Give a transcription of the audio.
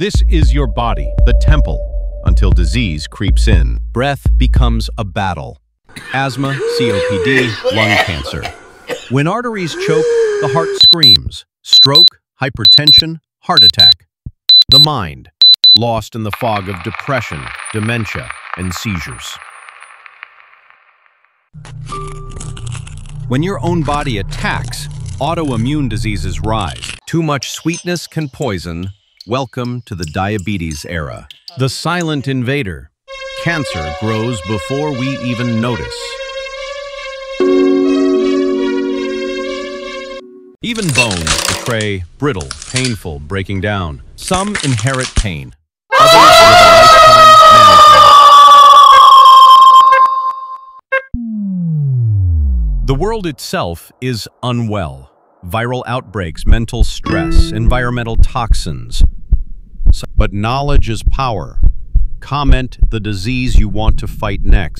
This is your body, the temple, until disease creeps in. Breath becomes a battle. Asthma, COPD, lung cancer. When arteries choke, the heart screams. Stroke, hypertension, heart attack. The mind, lost in the fog of depression, dementia, and seizures. When your own body attacks, autoimmune diseases rise. Too much sweetness can poison. Welcome to the diabetes era. The silent invader. Cancer grows before we even notice. Even bones betray brittle, painful breaking down. Some inherit pain. Others live a lifetime. The world itself is unwell. Viral outbreaks, mental stress, environmental toxins. But knowledge is power. Comment the disease you want to fight next.